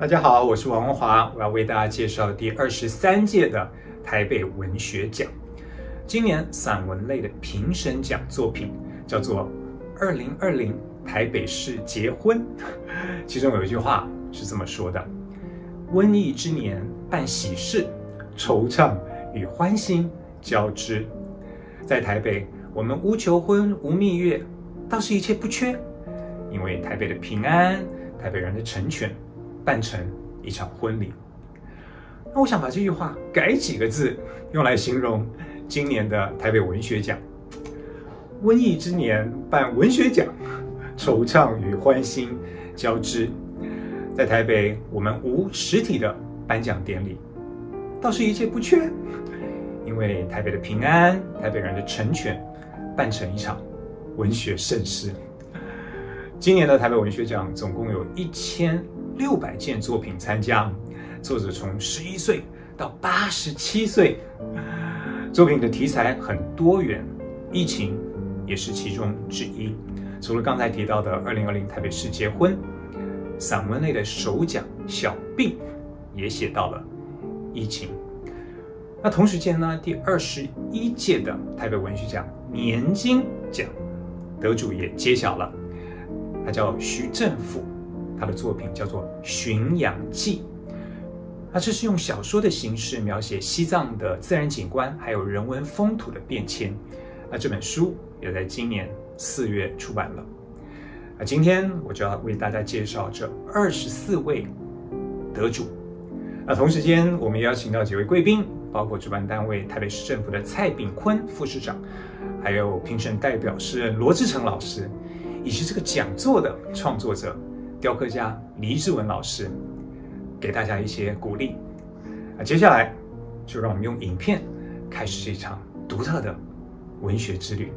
大家好，我是王文华，我要为大家介绍第二十三届的台北文学奖。今年散文类的评审奖作品叫做《二零二零台北市结婚》，其中有一句话是这么说的：“瘟疫之年办喜事，惆怅与欢欣交织。”在台北，我们无求婚，无蜜月，倒是一切不缺，因为台北的平安，台北人的成全。办成一场婚礼，那我想把这句话改几个字，用来形容今年的台北文学奖。瘟疫之年办文学奖，惆怅与欢欣交织。在台北，我们无实体的颁奖典礼，倒是一切不缺，因为台北的平安，台北人的成全，办成一场文学盛事。今年的台北文学奖总共有一千。六百件作品参加，作者从十一岁到八十七岁，作品的题材很多元，疫情也是其中之一。除了刚才提到的二零二零台北市结婚，散文类的首奖小病也写到了疫情。那同时间呢，第二十一届的台北文学奖年金奖得主也揭晓了，他叫徐正甫。他的作品叫做《巡洋记》，那这是用小说的形式描写西藏的自然景观，还有人文风土的变迁。那这本书也在今年四月出版了。那今天我就要为大家介绍这二十四位得主。那同时间，我们邀请到几位贵宾，包括主办单位台北市政府的蔡炳坤副市长，还有评审代表是罗志成老师，以及这个讲座的创作者。雕刻家黎志文老师给大家一些鼓励。啊，接下来就让我们用影片开始这场独特的文学之旅。